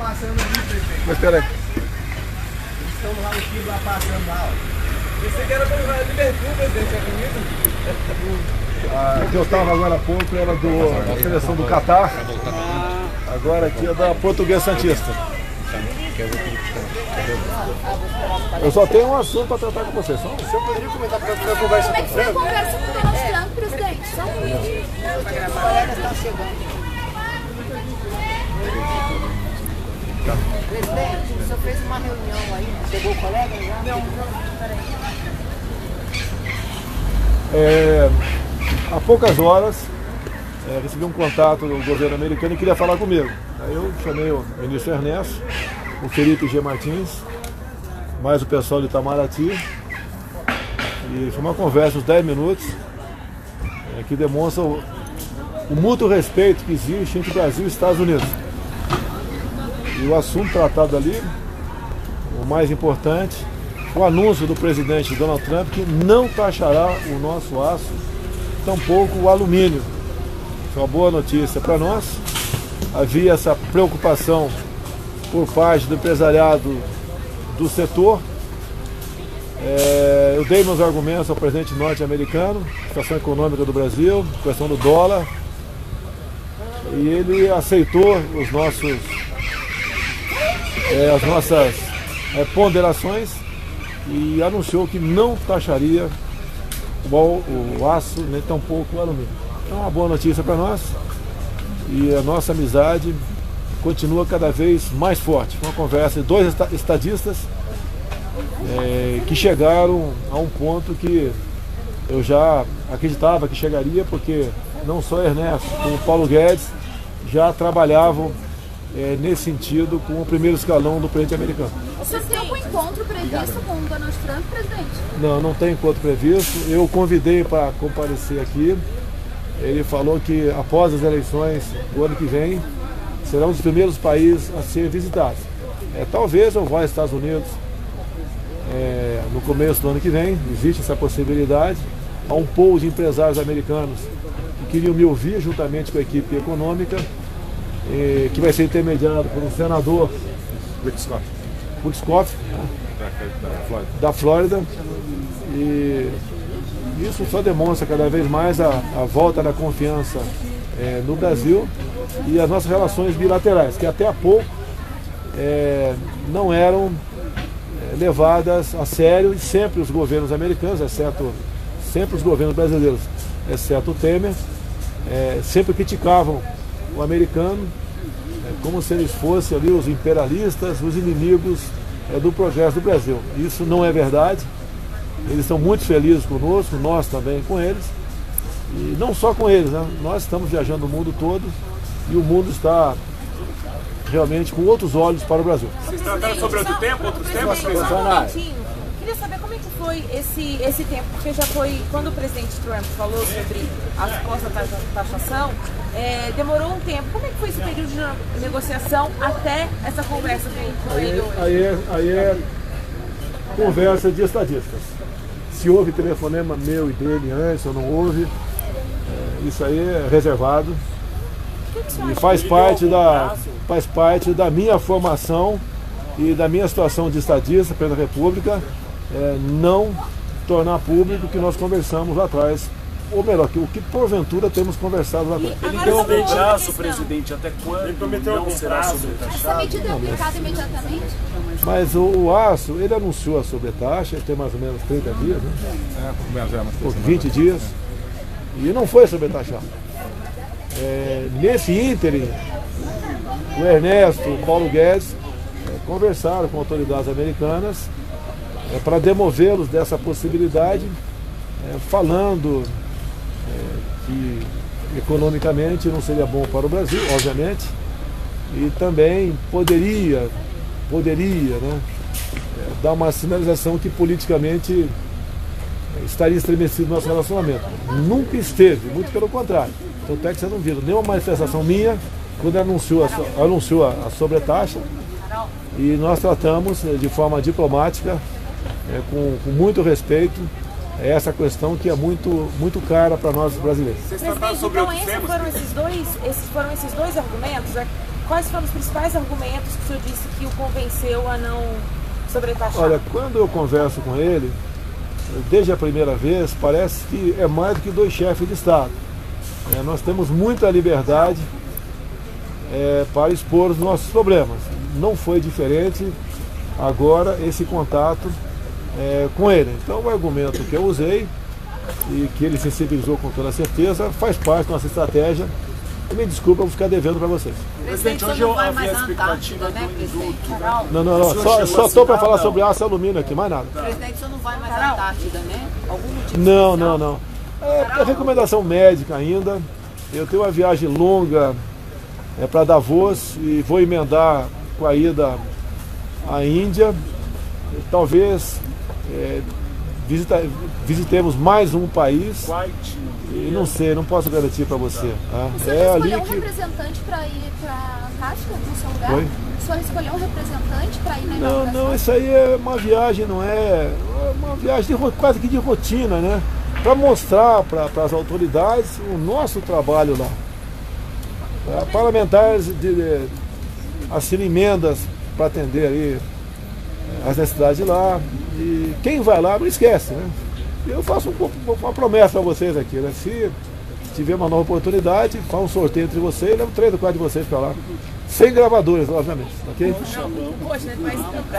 passando ali, prefeito. Mas espera aí. Eles estão lá no filho lá passando lá, ó. Pensei que era pra Liverpool, presidente, é comigo? A que eu estava agora há pouco era do, da seleção do Catar. Agora aqui é da Portuguesa Santista. Eu só tenho um assunto para tratar com vocês. Só um Você poderia comentar para a conversa Como é com que o foi a Franco? conversa com o Donald Trump, presidente? Só um minutinho. Os colegas estão chegando. Presidente, o senhor fez uma reunião aí, chegou o colega já? Não, É, há poucas horas é, recebi um contato do governo americano e queria falar comigo. Aí eu chamei o ministro Ernesto, o Felipe G. Martins, mais o pessoal de Itamaraty. E foi uma conversa uns 10 minutos é, que demonstra o, o mútuo respeito que existe entre Brasil e Estados Unidos. E o assunto tratado ali, o mais importante, o anúncio do presidente Donald Trump que não taxará o nosso aço, tampouco o alumínio. Foi uma boa notícia para nós. Havia essa preocupação por parte do empresariado do setor. É, eu dei meus argumentos ao presidente norte-americano, situação econômica do Brasil, questão do dólar, e ele aceitou os nossos, é, as nossas é, ponderações e anunciou que não taxaria o, o aço, nem tampouco o alumínio. É uma boa notícia para nós e a nossa amizade continua cada vez mais forte. Uma conversa de dois esta- estadistas é, que chegaram a um ponto que eu já acreditava que chegaria, porque não só Ernesto, como Paulo Guedes já trabalhavam é, nesse sentido com o primeiro escalão do presidente americano. Senhor tem algum encontro previsto com o Donald Trump, presidente? Não, não tem encontro previsto. Eu convidei para comparecer aqui. Ele falou que após as eleições do ano que vem, será um dos primeiros países a ser visitados. É, talvez eu vá aos Estados Unidos é, no começo do ano que vem, existe essa possibilidade. Há um pool de empresários americanos que queriam me ouvir juntamente com a equipe econômica, que vai ser intermediado por um senador, Woodstock, da Flórida. E isso só demonstra cada vez mais a, a volta da confiança eh, no Brasil e as nossas relações bilaterais, que até há pouco eh, não eram eh, levadas a sério e sempre os governos americanos, exceto sempre os governos brasileiros, exceto o Temer, eh, sempre criticavam o americano como se eles fossem ali os imperialistas, os inimigos eh, do progresso do Brasil. Isso não é verdade. Eles estão muito felizes conosco, nós também com eles. E não só com eles, né? nós estamos viajando o mundo todo e o mundo está realmente com outros olhos para o Brasil. Vocês trataram sobre outro tempo, outros um momentinho. Queria saber como é que foi esse, esse tempo, porque já foi, quando o presidente Trump falou sobre a suposta taxa- taxação, é, demorou um tempo. Como é que foi esse período de negociação até essa conversa com, com ele Aí, hoje? aí é, aí é conversa de estadistas. Se houve telefonema meu e dele antes ou não houve, é, isso aí é reservado. E faz parte, da, faz parte da minha formação e da minha situação de estadista pela República, é, não tornar público o que nós conversamos lá atrás. Ou melhor, que o que porventura temos conversado lá atrás. Um prazo, questão. presidente, até quando prometeu não será sobretaxado? Essa medida é aplicada imediatamente? Mas o, o aço, ele anunciou a sobretaxa, tem mais ou menos 30 dias, né? Ou 20 dias, e não foi sobretaxado. É, nesse ínterim, o Ernesto, o Paulo Guedes é, conversaram com autoridades americanas é, para demovê-los dessa possibilidade, é, falando é, que economicamente não seria bom para o Brasil, obviamente, e também poderia, poderia, né, é, dar uma sinalização que politicamente é, estaria estremecido nosso relacionamento. Nunca esteve, muito pelo contrário. Tanto é que vocês não viram nenhuma manifestação minha quando anunciou a, anunciou a, sobretaxa e nós tratamos eh, de forma diplomática, eh, com, com muito respeito, eh, essa questão que é muito, muito cara para nós brasileiros. Presidente, então esses foram esses dois, esses foram esses dois argumentos. A quais foram os principais argumentos que o senhor disse que o convenceu a não sobretaxar? Olha, quando eu converso com ele, desde a primeira vez, parece que é mais do que dois chefes de Estado. É, nós temos muita liberdade é, para expor os nossos problemas. Não foi diferente agora esse contato é, com ele. Então, o argumento que eu usei e que ele sensibilizou com toda certeza faz parte da nossa estratégia. E me desculpa, eu vou ficar devendo para vocês. Presidente, hoje não vai mais à Antártida, né, presidente? Não, não, não. Só, estou para falar sobre aço e alumínio aqui, mais nada. Presidente, o senhor não vai mais à Antártida, né? Algum motivo Não, não, não. É, é recomendação médica ainda. Eu tenho uma viagem longa é, para Davos e vou emendar com a ida à Índia. Talvez é, visita- visitemos mais um país. E não sei, não posso garantir para você. tá? O senhor É ali escolheu um que. representante para ir para a Antártica, no seu lugar? Oi? O senhor escolheu um representante para ir na Não, não, isso aí é uma viagem, não é. é uma viagem de quase que de rotina, né? Para mostrar para as autoridades o nosso trabalho lá. Tá? Parlamentares de, de, assinam emendas para atender aí as necessidades lá. E quem vai lá não esquece, né? E eu faço um uma promessa para vocês aqui, né? Se tiver uma nova oportunidade, faz um sorteio entre vocês, leva três ou quatro de vocês para lá. Sem gravadores, obviamente, ok? Poxa, né? Mas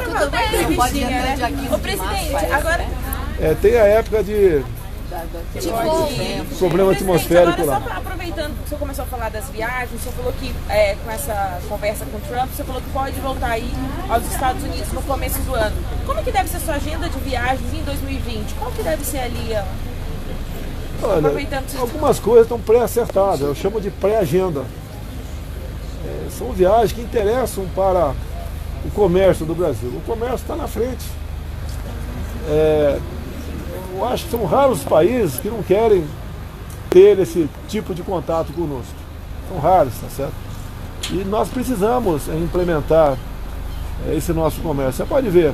Tudo bem, né? dia 15 Ô, de presidente, agora. né? É, tem a época de Da- da- Tipo, problema atmosférico agora, lá. Só pra- aproveitando que o senhor começou a falar das viagens, o senhor falou que é, com essa conversa com o Trump, o senhor falou que pode voltar aí aos Estados Unidos no começo do ano. Como que deve ser a sua agenda de viagens em 2020? Qual que deve ser ali? Olha, algumas coisas estão pré-acertadas, eu chamo de pré-agenda. É, são viagens que interessam para o comércio do Brasil. O comércio está na frente. É, acho que são raros os países que não querem ter esse tipo de contato conosco. São raros, tá certo? E nós precisamos é, implementar é, esse nosso comércio. Você pode ver,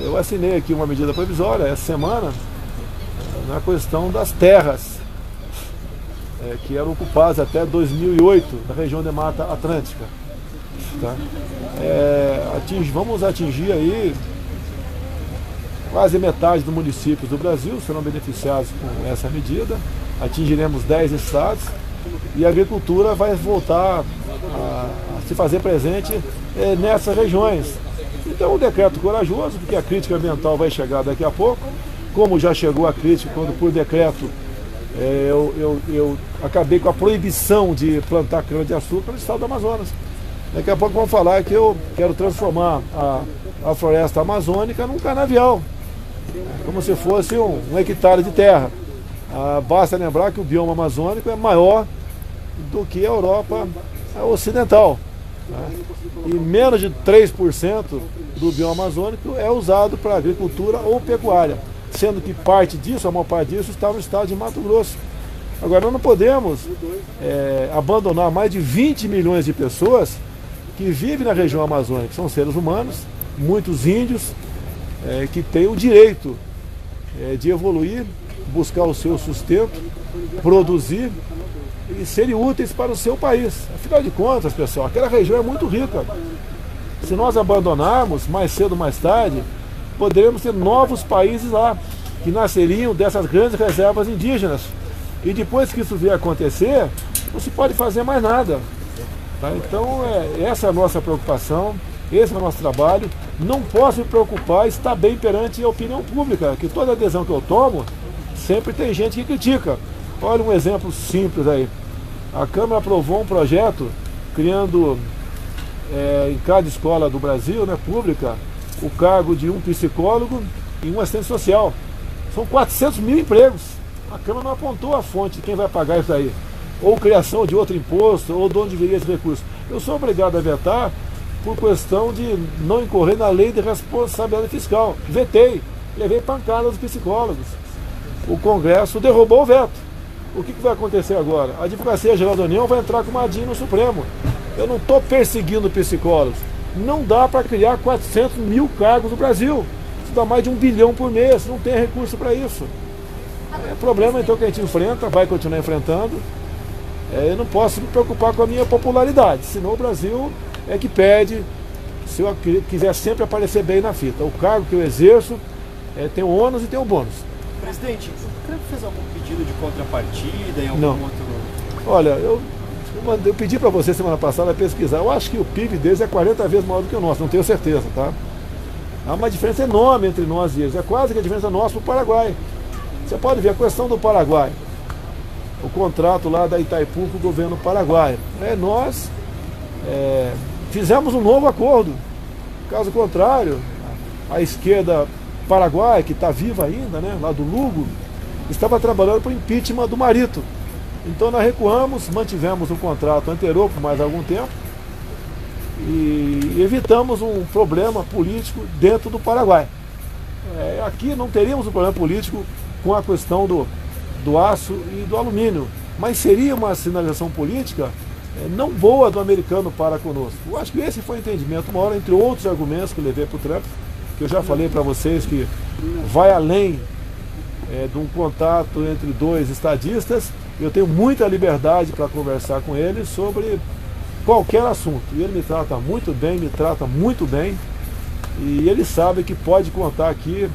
eu assinei aqui uma medida provisória essa semana na questão das terras é, que eram ocupadas até 2008 na região de Mata Atlântica. tá? É, vamos atingir aí quase metade dos municípios do Brasil serão beneficiados com essa medida. Atingiremos 10 estados e a agricultura vai voltar a, se fazer presente é, nessas regiões. Então, um decreto corajoso, porque a crítica ambiental vai chegar daqui a pouco, como já chegou a crítica quando, por decreto, é, eu, eu- eu acabei com a proibição de plantar cana-de-açúcar no estado do Amazonas. Daqui a pouco vão falar que eu quero transformar a, a floresta amazônica num canavial, como se fosse um, um hectare de terra. Ah, basta lembrar que o bioma amazônico é maior do que a Europa ocidental. tá? E menos de 3% do bioma amazônico é usado para agricultura ou pecuária, sendo que parte disso, a maior parte disso, está no estado de Mato Grosso. Agora, nós não podemos é, abandonar mais de 20 milhões de pessoas que vivem na região amazônica. São seres humanos, muitos índios, é, que têm o direito é, de evoluir, buscar o seu sustento, produzir e serem úteis para o seu país. Afinal de contas, pessoal, aquela região é muito rica. Se nós abandonarmos, mais cedo ou mais tarde, poderemos ter novos países lá, que nasceriam dessas grandes reservas indígenas. E depois que isso vier a acontecer, não se pode fazer mais nada. tá? Então, é, essa é a nossa preocupação, esse é o nosso trabalho. Não posso me preocupar, está bem perante a opinião pública, que toda adesão que eu tomo, sempre tem gente que critica. Olha um exemplo simples aí. A Câmara aprovou um projeto criando é, em cada escola do Brasil, né, pública, o cargo de um psicólogo e um assistente social. São 400 mil empregos. A Câmara não apontou a fonte de quem vai pagar isso aí. Ou criação de outro imposto, ou de onde viria esse recurso. Eu sou obrigado a vetar por questão de não incorrer na lei de responsabilidade fiscal. Vetei, levei pancada dos psicólogos. O Congresso derrubou o veto. O que, que vai acontecer agora? A Advocacia Geral da União vai entrar com uma DIN no Supremo. Eu não estou perseguindo psicólogos. Não dá para criar 400 mil cargos no Brasil. Isso dá mais de um bilhão por mês. Não tem recurso para isso. É problema então que a gente enfrenta, vai continuar enfrentando. é, eu não posso me preocupar com a minha popularidade, senão o Brasil é que pede se eu quiser sempre aparecer bem na fita. O cargo que eu exerço é, tem o ônus e tem o bônus. Presidente, o Trump fez algum pedido de contrapartida em algum Não. outro. Olha, eu, eu pedi para você semana passada pesquisar. Eu acho que o PIB deles é 40 vezes maior do que o nosso, não tenho certeza, tá? Há uma diferença enorme entre nós e eles. É quase que a diferença nossa para o Paraguai. Você pode ver a questão do Paraguai. O contrato lá da Itaipu com o governo paraguaio. É, nós é, fizemos um novo acordo. Caso contrário, a esquerda paraguaia, que está viva ainda, né, lá do Lugo, estava trabalhando para o impeachment do Marito. Então nós recuamos, mantivemos o contrato anterior por mais algum tempo e evitamos um problema político dentro do Paraguai. É, aqui não teríamos um problema político com a questão do, do aço e do alumínio, mas seria uma sinalização política não boa do americano para conosco. Eu acho que esse foi o entendimento maior, entre outros argumentos que eu levei para o Trump, que eu já falei para vocês que vai além é, de um contato entre dois estadistas. Eu tenho muita liberdade para conversar com ele sobre qualquer assunto. E ele me trata muito bem, me trata muito bem. E ele sabe que pode contar aqui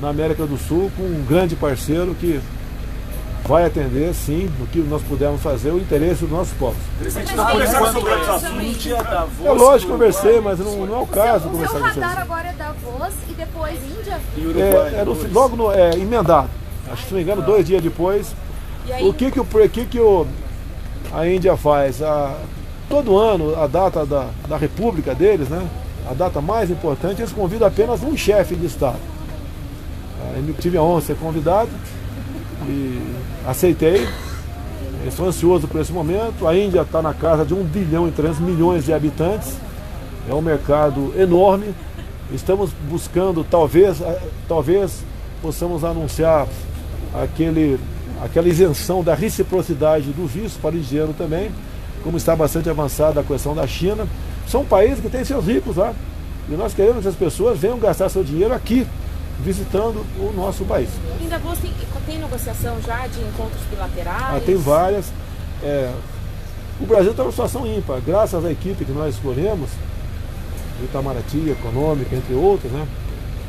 na América do Sul com um grande parceiro que vai atender, sim, no que nós pudermos fazer, o interesse dos nossos povos. Presidente, sobre. É lógico, conversei, mas não, não é o caso o conversar seu com vocês. radar agora é Davos e depois Índia. Uruguai. É, era o- logo no, é, emendado. Acho que se não me engano, dois dias depois. O que que, o, o que, que o, a Índia faz? A- todo ano, a data da, da república deles, né? A data mais importante, eles convidam apenas um chefe de Estado. Eu tive a honra de ser convidado e aceitei. Estou ansioso por esse momento. A Índia está na casa de 1 bilhão e 300 milhões de habitantes. É um mercado enorme. Estamos buscando, talvez, eh, talvez possamos anunciar aquele, aquela isenção da reciprocidade do visto para o indiano também, como está bastante avançada a questão da China. São países que têm seus ricos lá. E nós queremos que as pessoas venham gastar seu dinheiro aqui, visitando o nosso país. em Davos tem, tem negociação já de encontros bilaterais? Ah, tem várias. É, o Brasil está numa situação ímpar, graças à equipe que nós escolhemos, do Itamaraty, econômica, entre outros, né?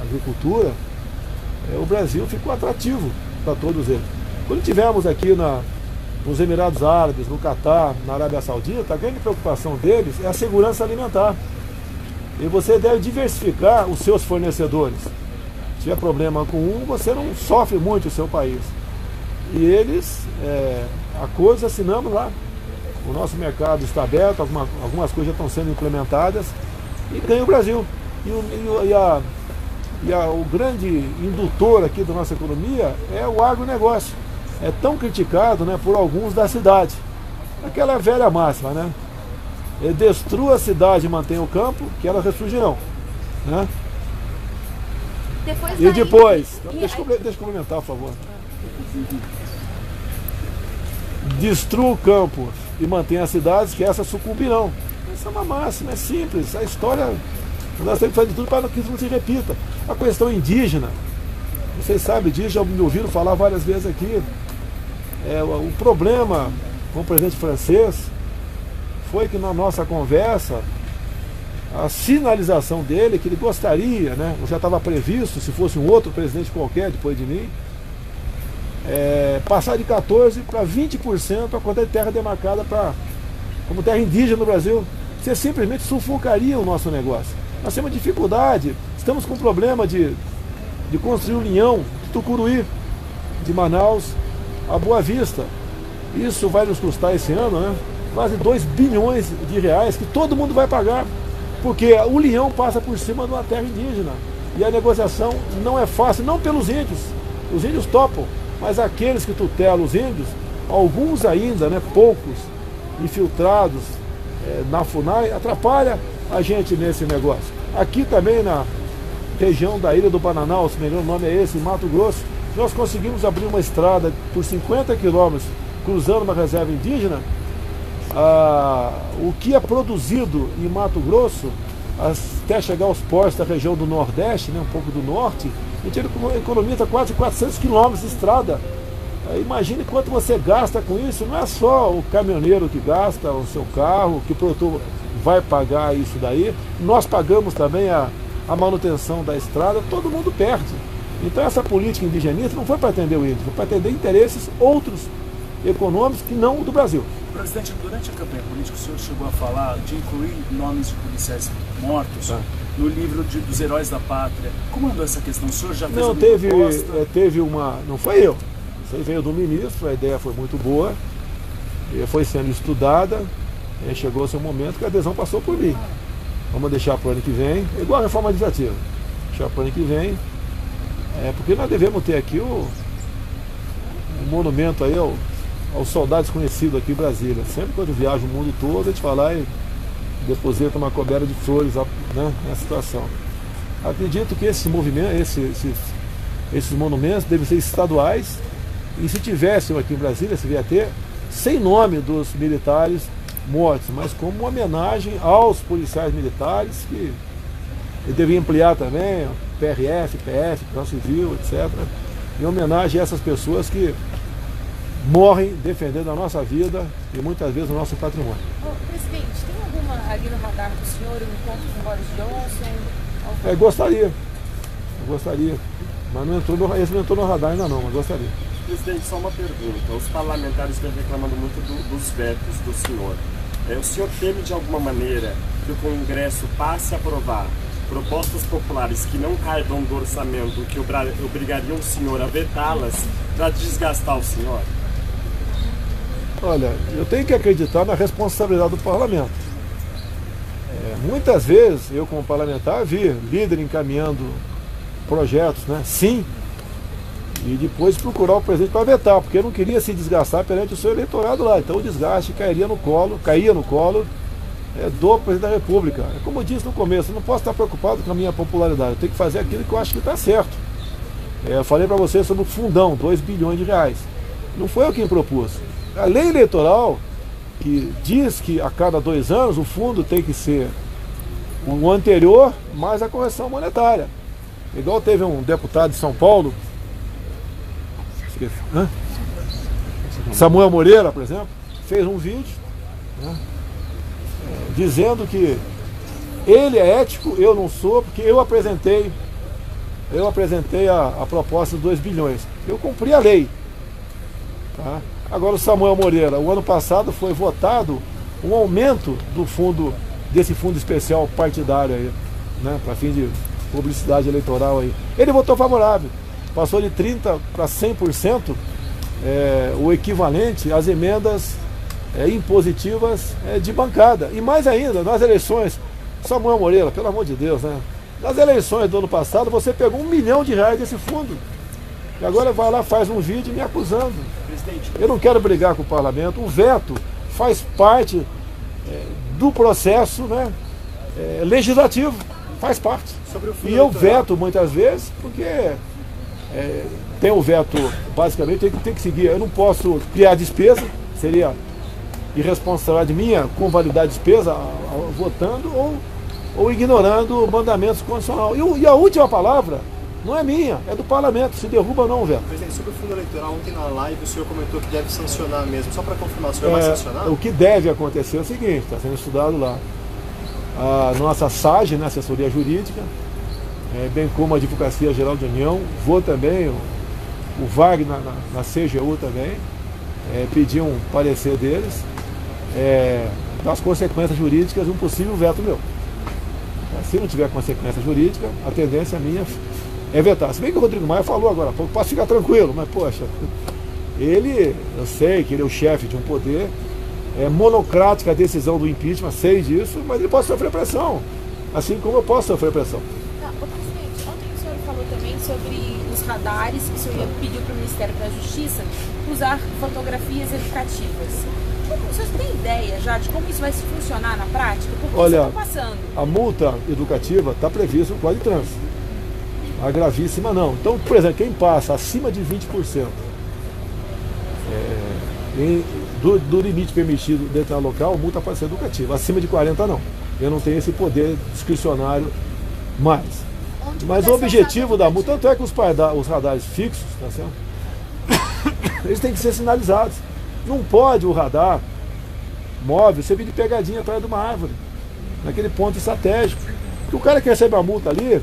agricultura, é, o Brasil ficou atrativo para todos eles. Quando tivemos aqui na, nos Emirados Árabes, no Catar, na Arábia Saudita, a grande preocupação deles é a segurança alimentar. E você deve diversificar os seus fornecedores. Se tiver problema com um, você não sofre muito o seu país. E eles, é, acordos assinamos lá. O nosso mercado está aberto, alguma- algumas coisas já estão sendo implementadas e ganha o Brasil. E, o, e a- e a- o grande indutor aqui da nossa economia é o agronegócio. É tão criticado né, por alguns da cidade. Aquela velha máxima, né? É, destrua a cidade e mantenha o campo, que elas ressurgirão. Né? Depois E daí- depois, E deixa, eu aí- deixa eu comentar, por favor. Destrua o campo e mantenha as cidades, que essas sucumbirão. Essa é uma máxima, é simples. A história, nós temos que fazer de tudo para que isso não se repita. A questão indígena, vocês sabem disso, já me ouviram falar várias vezes aqui. É, o problema com o presidente francês foi que na nossa conversa a sinalização dele que ele gostaria, né, já estava previsto, se fosse um outro presidente qualquer depois de mim, é, passar de 14% para 20% a quantidade de terra demarcada pra, como terra indígena no Brasil. Você simplesmente sufocaria o nosso negócio. Nós temos dificuldade, estamos com problema de, de construir um linhão de Tucuruí, de Manaus a Boa Vista. Isso vai nos custar esse ano, né? Quase 2 bilhões de reais que todo mundo vai pagar. Porque o leão passa por cima de uma terra indígena. E a negociação não é fácil, não pelos índios. Os índios topam, mas aqueles que tutelam os índios, alguns ainda, né, poucos, infiltrados eh, na FUNAI, atrapalha a gente nesse negócio. Aqui também na região da Ilha do Bananal, se me engano o nome é esse, em Mato Grosso, nós conseguimos abrir uma estrada por 50 quilômetros cruzando uma reserva indígena ah, o que é produzido em Mato Grosso, até chegar aos portos da região do Nordeste, né, um pouco do Norte, a gente economiza quase 400 quilômetros de estrada Aí Imagine quanto você gasta com isso. Não é só o caminhoneiro que gasta, o seu carro, que o produtor vai pagar isso daí. Nós pagamos também a, a manutenção da estrada, todo mundo perde. Então essa política indigenista não foi para atender o índio, foi para atender interesses outros econômicos que não o do Brasil. Presidente, durante a campanha política, o senhor chegou a falar de incluir nomes de policiais mortos Tá. no livro de- dos heróis da pátria. Como andou essa questão? O senhor já fez Não, teve, proposta? é, teve uma. Não foi eu. Isso aí veio do ministro, a ideia foi muito boa, foi sendo estudada, e chegou seu momento que a adesão passou por mim. Vamos deixar para o ano que vem, é igual a reforma administrativa. Deixar para o ano que vem, é, porque nós devemos ter aqui o, um monumento aí ao, ao soldado desconhecido aqui em Brasília. Sempre quando eu viajo o mundo todo, a gente vai lá e deposita uma coberta de flores né, nessa situação. Acredito que esse movimento, esse, esses, esses monumentos devem ser estaduais e se tivessem aqui em Brasília, se vier a ter, sem nome dos militares mortos, mas como uma homenagem aos policiais militares que e devia ampliar também, PRF, PF, Polícia Civil, etc. Em homenagem a essas pessoas que morrem defendendo a nossa vida e muitas vezes o nosso patrimônio. Ô, presidente, tem alguma ali no radar do senhor, um encontro com Boris Johnson? Algum- É, gostaria, eu gostaria, mas não entrou no, esse não entrou no radar ainda não, mas gostaria. Presidente, só uma pergunta. Os parlamentares vêm reclamando muito do- dos vetos do senhor. É, o senhor teme de alguma maneira que o Congresso passe a aprovar propostas populares que não caibam do orçamento, que obrigariam o senhor a vetá-las para desgastar o senhor? Olha, eu tenho que acreditar na responsabilidade do parlamento. É, muitas vezes eu, como parlamentar, vi líder encaminhando projetos, né? Sim. E depois procurar o presidente para vetar, porque não queria se desgastar perante o seu eleitorado lá. Então o desgaste cairia no colo, caía no colo é, do presidente da República. É como eu disse no começo, eu não posso estar preocupado com a minha popularidade. Eu tenho que fazer aquilo que eu acho que está certo. É, eu falei para você sobre o fundão, 2 bilhões de reais. Não foi eu quem propus. A lei eleitoral, que diz que a cada dois anos o fundo tem que ser o anterior mais a correção monetária. Igual teve um deputado de São Paulo, esqueci? Samuel Moreira, por exemplo, fez um vídeo né, dizendo que ele é ético, eu não sou, porque eu apresentei, eu apresentei a, a proposta de 2 bilhões. Eu cumpri a lei. Tá? Agora o Samuel Moreira, o ano passado foi votado um aumento do fundo, desse fundo especial partidário aí, né, para fim de publicidade eleitoral aí. Ele votou favorável. Passou de 30% para 100% é, o equivalente às emendas é, impositivas é, de bancada. E mais ainda, nas eleições, Samuel Moreira, pelo amor de Deus, né? Nas eleições do ano passado, você pegou um milhão de reais desse fundo. E agora vai lá, faz um vídeo me acusando. Presidente, Eu não quero brigar com o parlamento. O veto faz parte é, do processo né, é, legislativo. Faz parte. E eu veto muitas vezes, porque é, tem o veto, basicamente, tem que, tem que seguir. Eu não posso criar despesa, seria irresponsabilidade minha convalidar a despesa votando ou, ou ignorando mandamentos constitucional. E, e a última palavra não é minha, é do parlamento. Se derruba não o veto. Presidente, sobre o fundo eleitoral, ontem na live o senhor comentou que deve sancionar mesmo. Só para confirmar, o senhor vai É, sancionar? o que deve acontecer é o seguinte, está sendo estudado lá. A nossa SAGE, né, assessoria jurídica, é, bem como a Advocacia Geral de União, vou também, o, o VAG na, na, na CGU também, é, pedir um parecer deles é, das consequências jurídicas de um possível veto meu. Se não tiver consequência jurídica, a tendência minha é vetar. Se bem que o Rodrigo Maia falou agora, há pouco, posso ficar tranquilo, mas poxa, ele, eu sei que ele é o chefe de um poder, é monocrática a decisão do impeachment, sei disso, mas ele pode sofrer pressão, assim como eu posso sofrer pressão. Não, ô, presidente, ontem o senhor falou também sobre os radares que o senhor ia pedir para o Ministério da Justiça usar fotografias educativas. Como, o senhor tem ideia já de como isso vai funcionar na prática? Porque Olha, está passando. A multa educativa está prevista no Código de Trânsito. A gravíssima não. Então, por exemplo, quem passa acima de 20% é, em- do, do limite permitido dentro da local, multa pode ser educativa. Acima de 40 não. Eu não tenho esse poder discricionário mais. Onde Mas o objetivo da multa, tanto é que os, parda- os radares fixos, tá certo? eles têm que ser sinalizados. Não pode o radar móvel servir de pegadinha atrás de uma árvore, naquele ponto estratégico. Porque o cara que recebe a multa ali,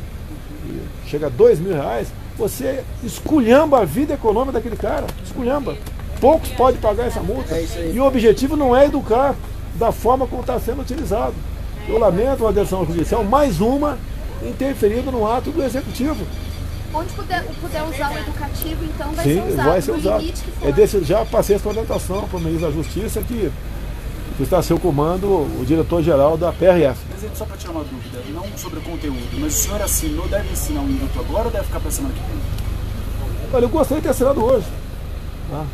chega a dois mil reais, você esculhamba a vida econômica daquele cara. Esculhamba. Poucos podem pagar essa multa. E o objetivo não é educar da forma como está sendo utilizado. Eu lamento uma decisão judicial, mais uma interferindo no ato do executivo. Onde puder, puder usar o educativo, então vai Sim, ser usado. vai ser no usado. limite que for. É desse, já passei essa orientação para o ministro da Justiça que, que está a seu comando o diretor-geral da PRF. Presidente, só para tirar uma dúvida, não sobre o conteúdo, mas o senhor assinou, deve assinar um indulto agora ou deve ficar para a semana que vem? Olha, eu gostaria de ter assinado hoje. tá?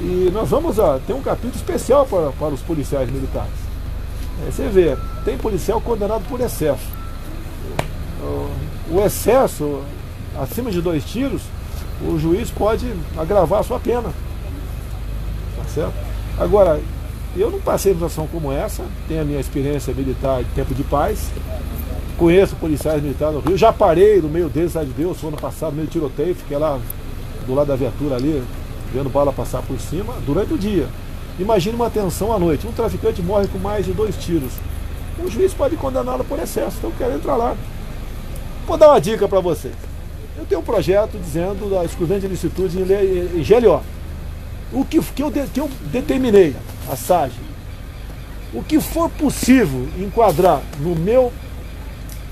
E nós vamos a, ter um capítulo especial para, para os policiais militares. É, você vê, tem policial condenado por excesso. O, o excesso, acima de dois tiros, o juiz pode agravar a sua pena. Tá certo? Agora, eu não passei por uma situação como essa, tenho a minha experiência militar de tempo de paz, conheço policiais militares no Rio, já parei no meio deles, sabe de Deus, foi ano passado, meio tiroteio, fiquei lá do lado da viatura ali, vendo bala passar por cima, durante o dia. Imagine uma tensão à noite, um traficante morre com mais de dois tiros. O juiz pode condená-lo por excesso, então eu quero entrar lá. Vou dar uma dica para vocês. Eu tenho um projeto dizendo da excludente de licitude em, em GLO. O que, que, eu, de- que eu determinei, a SAGE, o que for possível enquadrar no meu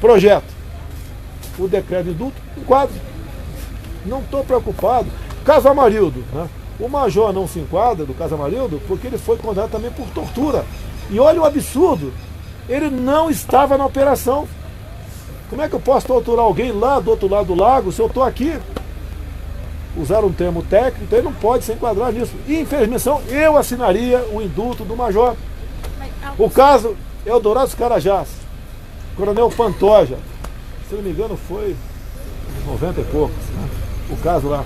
projeto, o decreto de indulto, enquadre. Não estou preocupado. Caso Amarildo, né? o major não se enquadra do caso Amarildo porque ele foi condenado também por tortura. E olha o absurdo, ele não estava na operação. Como é que eu posso torturar alguém lá do outro lado do lago se eu estou aqui? Usaram um termo técnico, então ele não pode se enquadrar nisso. E, infelizmente, são- eu assinaria o indulto do major. O caso Eldorado dos Carajás, Coronel Pantoja, se não me engano foi 90 e pouco, né? o caso lá.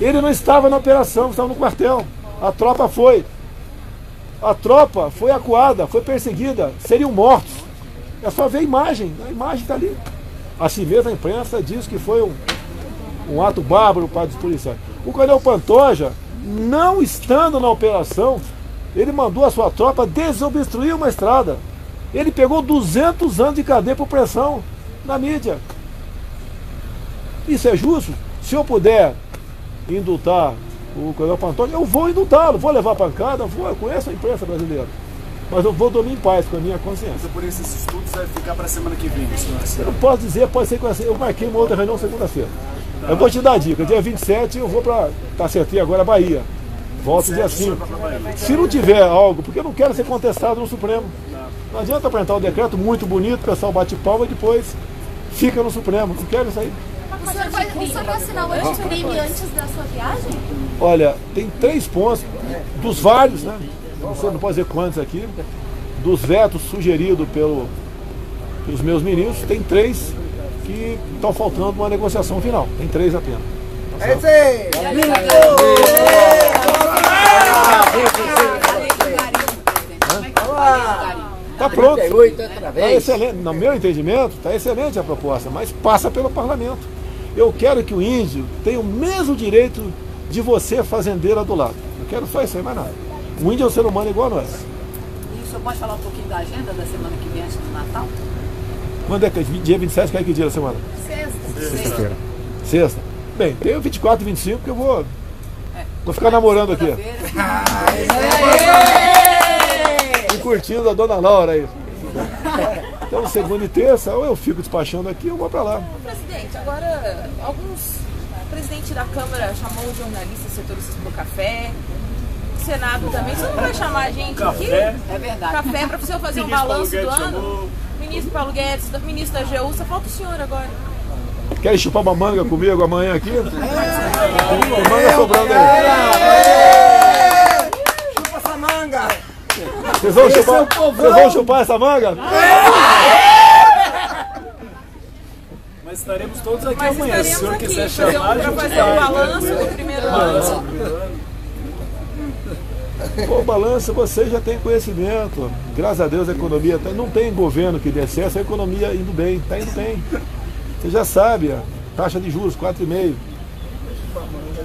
Ele não estava na operação, estava no quartel. A tropa foi. A tropa foi acuada, foi perseguida, seriam mortos. É só ver a imagem, a imagem está ali. Assim mesmo a imprensa diz que foi um, um ato bárbaro para os policiais. O coronel Pantoja, não estando na operação, ele mandou a sua tropa desobstruir uma estrada. Ele pegou 200 anos de cadeia por pressão na mídia. Isso é justo? Se eu puder indultar o coronel Pantoja, eu vou indultá-lo, vou levar pancada, vou, eu conheço a imprensa brasileira. Mas eu vou dormir em paz com a minha consciência. Então, por esses estudos deve ficar para a semana que vem, senhor Eu não posso dizer, pode ser que eu marquei uma outra reunião segunda-feira. Eu vou te dar a dica, dia 27 eu vou para Tacetinha agora, Bahia. Volto dia 5. Se não tiver algo, porque eu não quero ser contestado no Supremo. Não adianta apresentar o decreto muito bonito, o pessoal bate palma e depois fica no Supremo. Não quero isso aí. O senhor vai, o senhor vai assinar o anticrime antes da sua viagem? Olha, tem três pontos, dos vários, né? Não sei, não posso dizer quantos aqui, dos vetos sugeridos pelo, pelos meus ministros, tem três que estão faltando uma negociação final. Tem três apenas. É isso aí! Está pronto. 38 outra Tá excelente. No meu entendimento, está excelente a proposta, mas passa pelo parlamento. Eu quero que o índio tenha o mesmo direito de você, fazendeira, do lado. Eu quero só isso aí, mais nada. O índio é um ser humano igual a nós. E o senhor pode falar um pouquinho da agenda da semana que vem antes do Natal? Quando é que é? Dia 27, que é que dia da semana? Sexta. Sexta. Bem, tem o 24 e 25 que eu vou. Vou ficar namorando aqui. E curtindo a dona Laura aí. Então, segunda e terça, ou eu fico despachando aqui ou vou pra lá. Presidente, agora alguns. O presidente da Câmara chamou os jornalistas setoristas pro café. O Senado também. Você não vai chamar a gente aqui? Café. É verdade. Café para você fazer um balanço do ano? chamou. Ministro Paulo Guedes, da- ministro da AGU, só falta o senhor agora. Querem chupar uma manga comigo amanhã aqui? Tem manga sobrando aí. Chupa essa manga! Vocês vão, chupar, vocês vão chupar essa manga? Mas estaremos todos aqui Mas amanhã. Se o senhor quiser fazer chamar, a um, pra gente fazer um vai. balanço do primeiro ano. Pô, balança, você já tem conhecimento. Graças a Deus a economia tá, não tem governo que dê excesso, a economia indo bem, está indo bem. Você já sabe, a taxa de juros 4,5.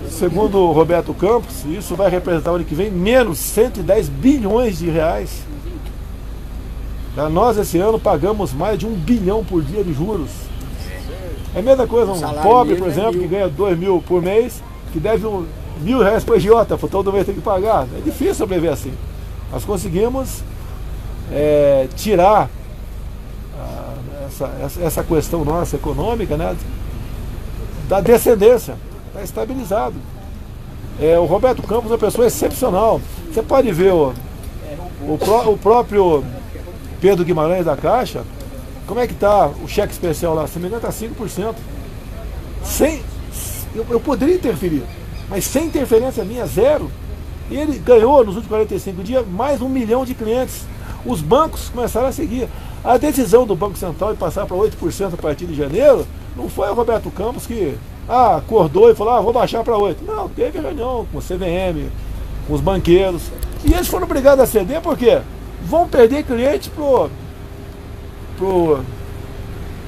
Segundo o Roberto Campos, isso vai representar o ano que vem menos 110 bilhões de reais. Tá? Nós esse ano pagamos mais de um bilhão por dia de juros. É a mesma coisa, um pobre, por é exemplo, que ganha dois mil por mês, que deve um mil reais para por todo mês tem que pagar. É difícil sobreviver assim. Nós conseguimos é, tirar ah, essa, essa, essa questão nossa econômica né, da descendência. Está estabilizado. É, o Roberto Campos é uma pessoa excepcional. Você pode ver o, o, o próprio Pedro Guimarães da Caixa, como é que está o cheque especial lá? Se me engano, está 5%. Sem, eu, eu poderia interferir, mas sem interferência minha, zero. E ele ganhou nos últimos 45 dias mais um milhão de clientes. Os bancos começaram a seguir. A decisão do Banco Central de passar para 8% a partir de janeiro não foi o Roberto Campos que ah, acordou e falou, ah, vou baixar para 8%. Não, teve reunião com o CVM, com os banqueiros. E eles foram obrigados a ceder por quê? Vão perder cliente pro, pro,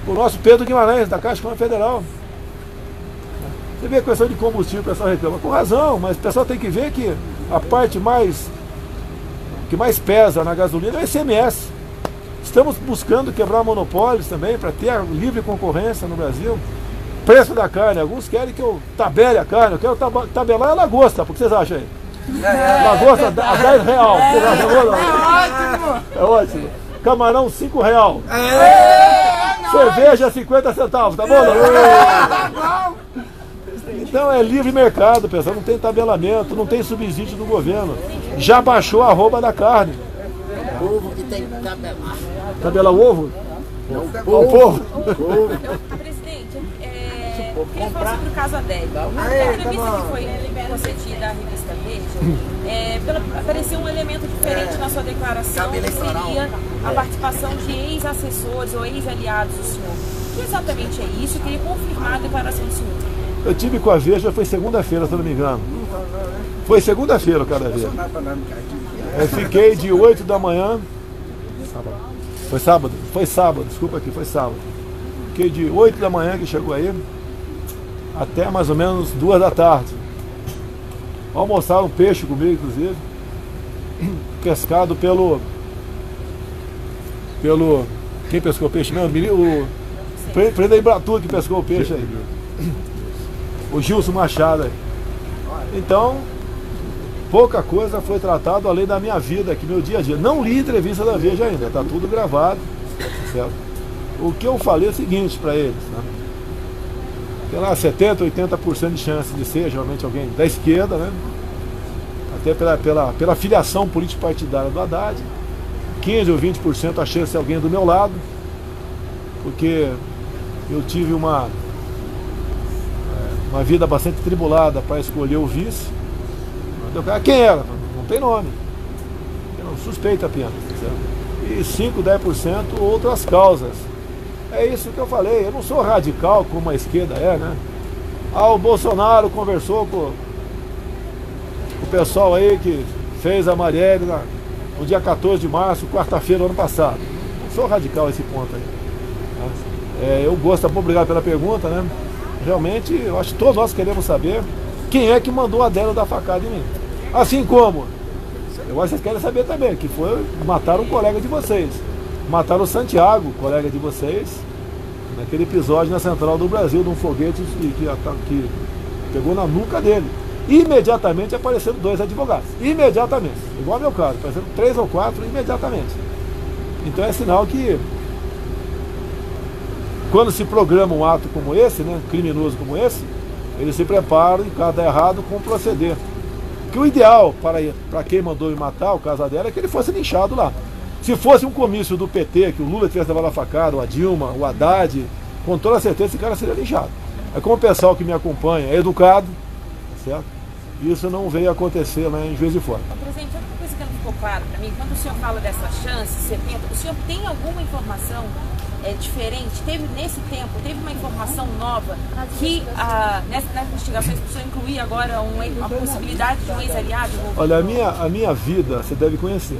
pro nosso Pedro Guimarães, da Caixa Econômica Federal. Você vê a questão de combustível, o pessoal reclama. Com razão, mas o pessoal tem que ver que a parte mais que mais pesa na gasolina é o ICMS. Estamos buscando quebrar monopólios também para ter a livre concorrência no Brasil. Preço da carne, alguns querem que eu tabele a carne, eu quero tabelar a lagosta, o que vocês acham aí? Lagosta a 10 real. Acham bom, não? É ótimo. Camarão 5 real. Cerveja 50 centavos, tá bom? não? Então é livre mercado, pessoal. Não tem tabelamento, não tem subsídio do governo. Já baixou a arroba da carne. povo que tem que tabelar. Tabela o ovo? O povo. Presidente, é, queria falar sobre o caso Adélio. Na entrevista que foi concedida à revista Veja, é, pela- apareceu um elemento diferente na sua declaração, que seria a participação de ex-assessores ou ex-aliados do senhor. O que exatamente é isso? Eu queria confirmar a declaração do senhor. Eu tive com a Veja, foi segunda-feira, se eu não me engano. Foi segunda-feira cada Veja. Eu fiquei de 8 da manhã. Foi sábado? Foi sábado, desculpa aqui, foi sábado. Fiquei de 8 da manhã que chegou aí, até mais ou menos 2 da tarde. Almoçaram peixe comigo, inclusive. Pescado pelo. Pelo. Quem pescou peixe mesmo? O. Pre- Prenda Embratu que pescou o peixe aí. O Gilson Machado. Então, pouca coisa foi tratado além da minha vida aqui, meu dia a dia. Não li entrevista da Veja ainda, está tudo gravado. Certo? O que eu falei é o seguinte para eles, né? Sei lá, 70, 80% de chance de ser geralmente alguém da esquerda, né? Até pela, pela, pela filiação político-partidária do Haddad. 15 ou 20% a chance de alguém do meu lado, porque eu tive uma, uma vida bastante tribulada para escolher o vice. Ah, quem era? Não tem nome. Não suspeito apenas. certo? E 5, 10% outras causas. É isso que eu falei. Eu não sou radical como a esquerda é, né? Ah, o Bolsonaro conversou com, o pessoal aí que fez a Marielle na- no dia 14 de março, quarta-feira ano passado. Não sou radical esse ponto aí. né? É, eu gosto, muito obrigado pela pergunta, né? Realmente, eu acho que todos nós queremos saber quem é que mandou a Adélio dar facada em mim. Assim como, eu acho que vocês querem saber também, que foi mataram um colega de vocês. Mataram o Santiago, colega de vocês, naquele episódio na Central do Brasil, de um foguete que, que pegou na nuca dele. Imediatamente apareceram dois advogados. Imediatamente. Igual ao meu caso, apareceram três ou quatro imediatamente. Então é sinal que quando se programa um ato como esse, né, criminoso como esse, eles se preparam e cada errado com proceder. Que o ideal para, para quem mandou me matar, o caso dela, é que ele fosse linchado lá. Se fosse um comício do PT, que o Lula tivesse levado a facada, ou a Dilma, o Haddad, com toda certeza esse cara seria linchado. É como o pessoal que me acompanha é educado, certo? Isso não veio acontecer lá em Juiz de Fora. Presidente, outra coisa que não ficou claro para mim, quando o senhor fala dessa chance, 70, o senhor tem alguma informação é, diferente? Teve nesse tempo, teve uma informação nova que ah, nessa, nas investigações o senhor incluir agora um, a possibilidade de um ex-aliado? Olha, a minha, a minha vida, você deve conhecer.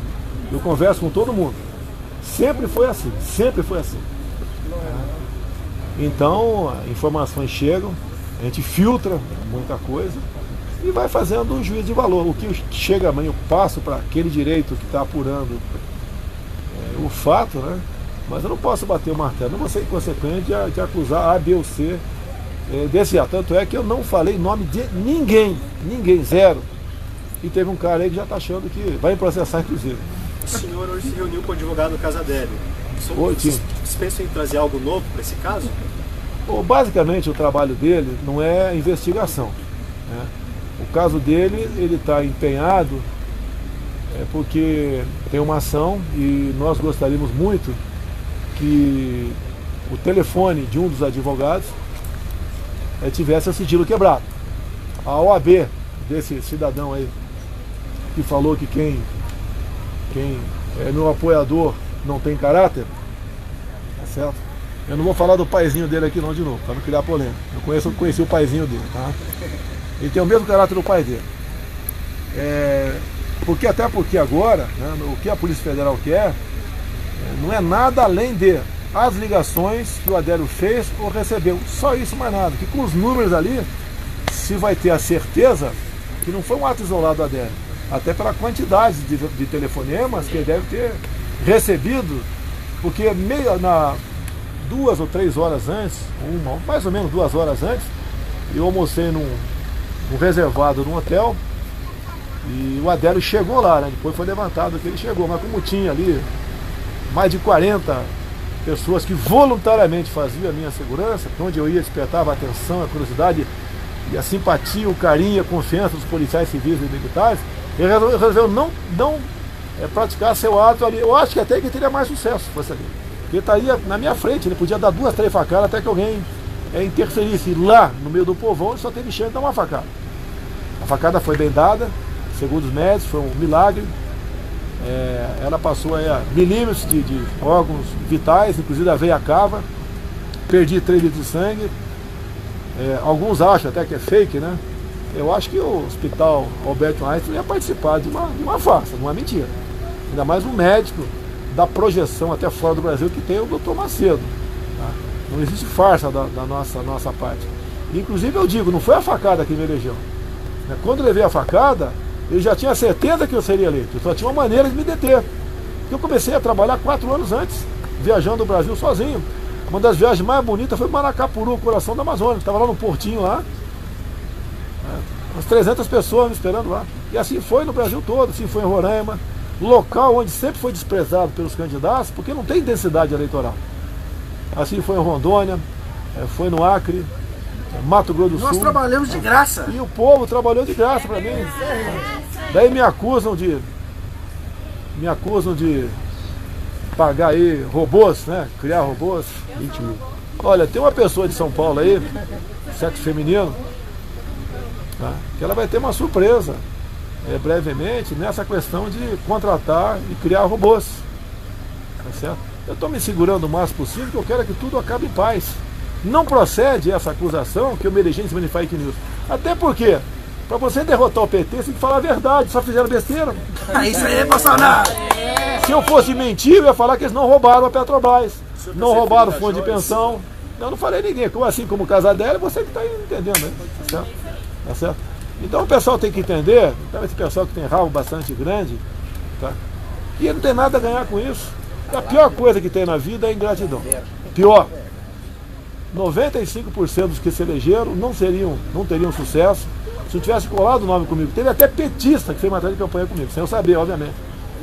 Eu converso com todo mundo. Sempre foi assim, sempre foi assim. Então, informações chegam, a gente filtra muita coisa, e vai fazendo um juízo de valor. O que chega amanhã, eu passo para aquele direito que está apurando é, o fato, né? Mas eu não posso bater o martelo, não vou ser inconsequente de, de acusar A, B ou C é, desse ato. Tanto é que eu não falei nome de ninguém, ninguém, zero. E teve um cara aí que já está achando que vai processar, inclusive. O senhor hoje se reuniu com o advogado Casadelli. Oi. Vocês pensam em trazer algo novo para esse caso? Bom, basicamente o trabalho dele não é investigação. Né? O caso dele, ele está empenhado é porque tem uma ação e nós gostaríamos muito que o telefone de um dos advogados é, tivesse o sigilo quebrado. A OAB desse cidadão aí que falou que quem, quem é meu apoiador não tem caráter, tá certo? Eu não vou falar do paizinho dele aqui não de novo, para não criar polêmica. Eu conheço, conheci o paizinho dele, tá? Ele tem o mesmo caráter do pai dele. É, porque até porque agora, né, o que a Polícia Federal quer não é nada além de as ligações que o Adélio fez ou recebeu. Só isso, mais nada. Que com os números ali, se vai ter a certeza que não foi um ato isolado do Adélio. Até pela quantidade de, de telefonemas que ele deve ter recebido, porque meio na duas ou três horas antes, uma, mais ou menos duas horas antes, eu almocei num, num reservado num hotel e o Adélio chegou lá, né? Depois foi levantado que ele chegou, mas como tinha ali mais de 40 pessoas que voluntariamente faziam a minha segurança, onde eu ia despertava a atenção, a curiosidade e a simpatia, o carinho, a confiança dos policiais civis e militares, ele resolveu não, não é, praticar seu ato ali. Eu acho que até que teria mais sucesso se fosse ali. Porque estaria na minha frente, ele podia dar duas, três facadas até que alguém é, interferisse. lá, no meio do povão, ele só teve chance de dar uma facada. A facada foi bem dada, segundo os médicos, foi um milagre. É, ela passou aí a milímetros de, de, órgãos vitais, inclusive a veia cava. Perdi 3 litros de sangue. É, alguns acham até que é fake, né? Eu acho que o hospital Alberto Einstein ia participar de uma, de uma farsa, não é mentira. Ainda mais um médico da projeção até fora do Brasil que tem o doutor Macedo. Tá? Não existe farsa da, da, nossa, nossa parte. Inclusive eu digo, não foi a facada que me elegeu. Quando levei a facada, eu já tinha certeza que eu seria eleito. Eu só tinha uma maneira de me deter. Eu comecei a trabalhar quatro anos antes, viajando o Brasil sozinho. Uma das viagens mais bonitas foi Maracapuru, coração da Amazônia. Estava lá no portinho lá. Umas 300 pessoas me esperando lá. E assim foi no Brasil todo, assim foi em Roraima. Local onde sempre foi desprezado pelos candidatos, porque não tem densidade eleitoral. Assim foi em Rondônia, eh, foi no Acre, Mato Grosso do Nós Sul. trabalhamos de graça. E o povo trabalhou de graça para mim. Daí me acusam de. Me acusam de pagar aí robôs, né? Criar robôs. 20 mil. Olha, tem uma pessoa de São Paulo aí, sexo feminino, tá? que ela vai ter uma surpresa é, brevemente nessa questão de contratar e criar robôs. Tá certo? Eu estou me segurando o máximo possível, porque eu quero que tudo acabe em paz. Não procede essa acusação que eu me elegi em cima de fake news. Até porque, para você derrotar o PT, você tem que falar a verdade, só fizeram besteira. Isso aí, Bolsonaro. Se eu fosse mentir, eu ia falar que eles não roubaram a Petrobras, não roubaram o fundo de pensão. Eu não falei ninguém, como assim como Casadela, você que está entendendo, né? Tá certo? Tá certo? Então o pessoal tem que entender, então esse pessoal que tem rabo bastante grande, tá? E ele não tem nada a ganhar com isso. A pior coisa que tem na vida é a ingratidão. Pior. 95% dos que se elegeram não, seriam, não teriam sucesso se tivesse colado o nome comigo. Teve até petista que fez matéria de campanha comigo, sem eu saber, obviamente.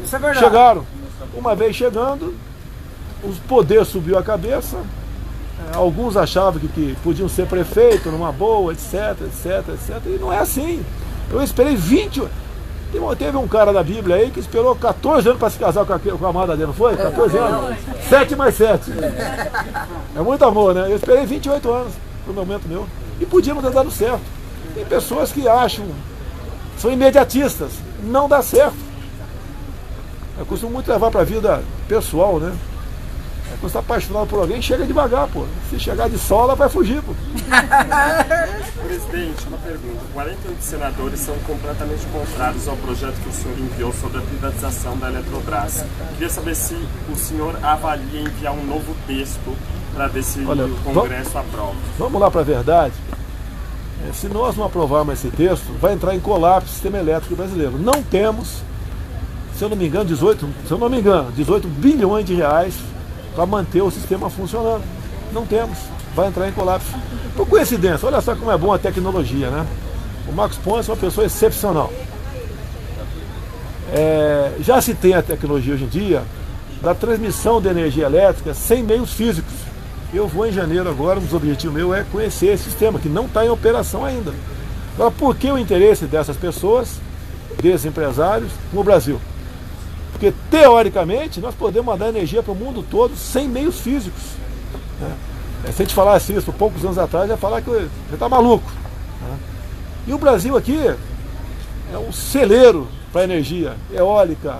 Isso é verdade. Chegaram. Uma vez chegando, os poderes subiu a cabeça. É, Alguns achavam que, que podiam ser prefeito numa boa, etc, etc, etc. E não é assim. Eu esperei 20 tem um- Teve um cara da Bíblia aí que esperou 14 anos para se casar com a, com a amada dele, não foi? 14 anos. 7 mais 7. É muito amor, né? Eu esperei 28 anos pro momento meu. E podíamos ter dado certo. Tem pessoas que acham, são imediatistas. Não dá certo. Eu costumo muito levar para a vida pessoal, né? Quando você está apaixonado por alguém, chega devagar, pô. Se chegar de sola, vai fugir, pô. Presidente, uma pergunta. 48 senadores são completamente contrários ao projeto que o senhor enviou sobre a privatização da Eletrobras. Queria saber se o senhor avalia enviar um novo texto para ver se Olha, o Congresso aprova. Vamos lá para a verdade. É, se nós não aprovarmos esse texto, vai entrar em colapso o sistema elétrico brasileiro. Não temos, se eu não me engano, 18, se eu não me engano, 18 bilhões de reais para manter o sistema funcionando. Não temos, vai entrar em colapso. Por coincidência, olha só como é bom a tecnologia, né? O Marcos Ponce é uma pessoa excepcional. É, já se tem a tecnologia hoje em dia da transmissão de energia elétrica sem meios físicos. Eu vou em janeiro agora, um dos objetivos meu é conhecer esse sistema, que não está em operação ainda. Agora, por que o interesse dessas pessoas, desses empresários, no Brasil? Porque, teoricamente, nós podemos mandar energia para o mundo todo sem meios físicos. Né? É, se a gente falasse isso poucos anos atrás, ia falar que você está maluco. Né? E o Brasil aqui é um celeiro para energia eólica,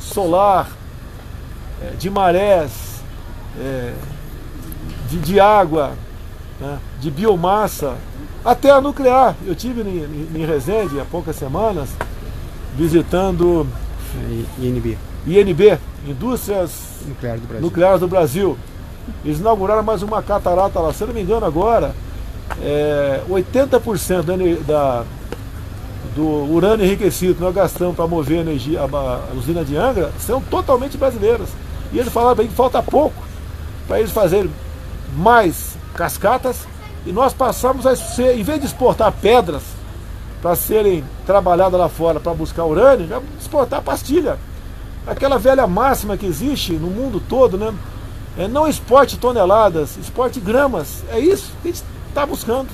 solar, é, de marés, é, de, de, água, né, de biomassa, até a nuclear. Eu tive em, em Resende há poucas semanas visitando INB. INB, Indústrias Nuclear do. Nucleares do Brasil. Eles inauguraram mais uma catarata lá, se eu não me engano agora, é, 80% da, da, do urânio enriquecido que nós gastamos para mover a, energia, a, a, usina de Angra são totalmente brasileiras. E eles falaram para que falta pouco para eles fazerem mais cascatas e nós passamos a ser, em vez de exportar pedras para serem trabalhadas lá fora para buscar urânio, já exportar pastilha. Aquela velha máxima que existe no mundo todo, né? É, não exporte toneladas, exporte gramas. É isso que a gente está buscando.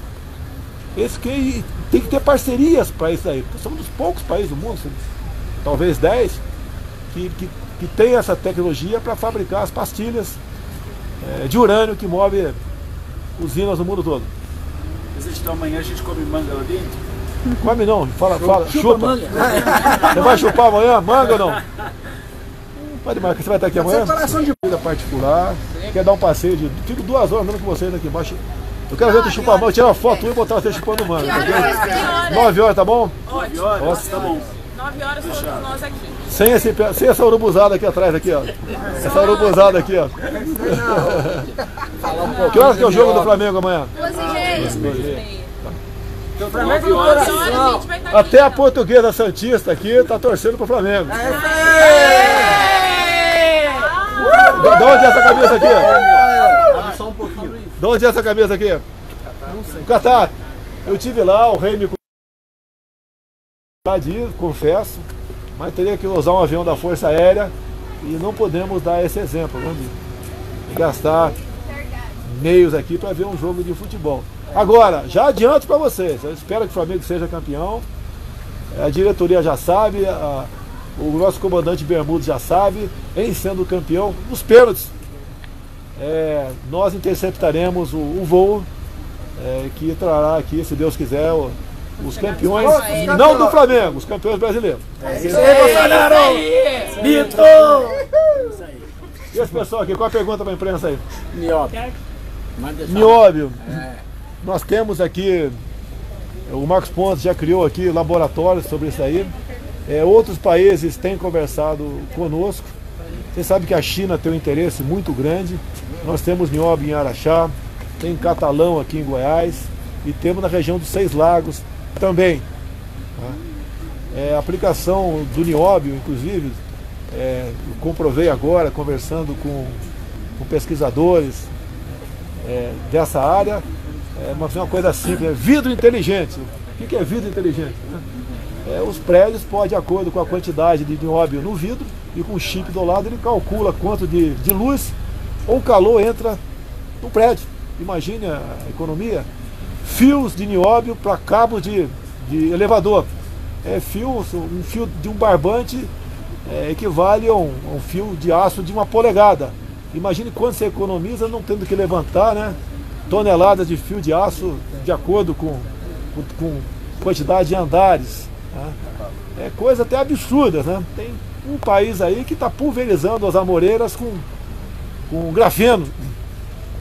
Esse que tem que ter parcerias para isso aí. Somos dos poucos países do mundo, talvez 10, que, que, que tem essa tecnologia para fabricar as pastilhas é, de urânio que move usinas no mundo todo. Presidente, então amanhã a gente come manga lá dentro? Come não, fala, fala, chupa. chupa. Você vai chupar amanhã? Manga ou não? Pode marcar, você vai estar aqui amanhã? Separação de vida particular, quer dar um passeio de. Fico duas horas andando com vocês aqui embaixo. Eu quero ver tu chupar manga, tirar uma foto e botar você chupando manga. Tá Nove horas, tá bom? Nove horas, Nossa. tá bom. Nove horas todos nós aqui. Sem, esse, sem essa urubuzada aqui atrás, aqui, ó. Essa urubuzada aqui, ó. que horas que é o jogo do Flamengo amanhã? Duas e meia. Então, Flamengo no coração. Até a portuguesa Santista aqui tá torcendo pro Flamengo. De onde é essa camisa aqui? Abre só um pouquinho. De onde é essa camisa aqui? O Catar. Eu tive lá, o rei me ir, confesso, mas teria que usar um avião da Força Aérea e não podemos dar esse exemplo, né, gastar meios aqui para ver um jogo de futebol. Agora, já adianto para vocês, eu espero que o Flamengo seja campeão. A diretoria já sabe, a, o nosso comandante Bermudo já sabe, em sendo campeão, nos pênaltis. É, nós interceptaremos o, o voo é, que trará aqui, se Deus quiser, o, os campeões, não do Flamengo, os campeões brasileiros. É isso aí, Bolsonaro! Mito! E esse pessoal aqui, qual a pergunta para a imprensa aí? Nióbio. Nióbio. Nós temos aqui, o Marcos Pontes já criou aqui laboratórios sobre isso aí. É, outros países têm conversado conosco. Você sabe que a China tem um interesse muito grande. Nós temos nióbio em Araxá, tem catalão aqui em Goiás e temos na região dos Seis Lagos também. Tá? É, a aplicação do nióbio, inclusive, é, comprovei agora, conversando com, com pesquisadores é, dessa área, é uma, uma coisa simples, é vidro inteligente. O que é vidro inteligente? Né? É, os prédios podem, de acordo com a quantidade de nióbio no vidro e com o chip do lado, ele calcula quanto de, de luz ou calor entra no prédio. Imagine a economia. Fios de nióbio para cabos de, de elevador. É fio, um fio de um barbante é, equivale a um, a um fio de aço de uma polegada. Imagine quanto você economiza não tendo que levantar né, toneladas de fio de aço de acordo com, com, quantidade de andares. Né? É coisa até absurda. Né? Tem um país aí que está pulverizando as amoreiras com, com grafeno.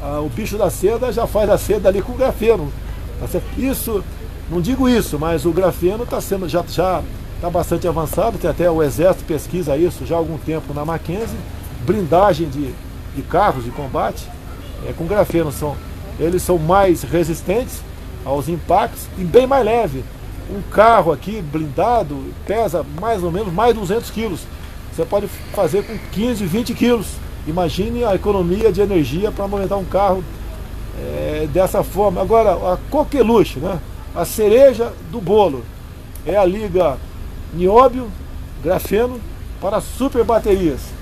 Ah, o bicho da seda já faz a seda ali com grafeno. Tá isso, não digo isso, mas o grafeno está sendo já já está bastante avançado, tem até o exército pesquisa isso já há algum tempo na Mackenzie, blindagem de, de carros de combate é, com grafeno são eles são mais resistentes aos impactos e bem mais leve. Um carro aqui blindado pesa mais ou menos mais de 200 quilos. Você pode fazer com 15, 20 quilos. Imagine a economia de energia para movimentar um carro é, dessa forma. Agora, a coqueluche, né? a cereja do bolo, é a liga nióbio, grafeno para super baterias.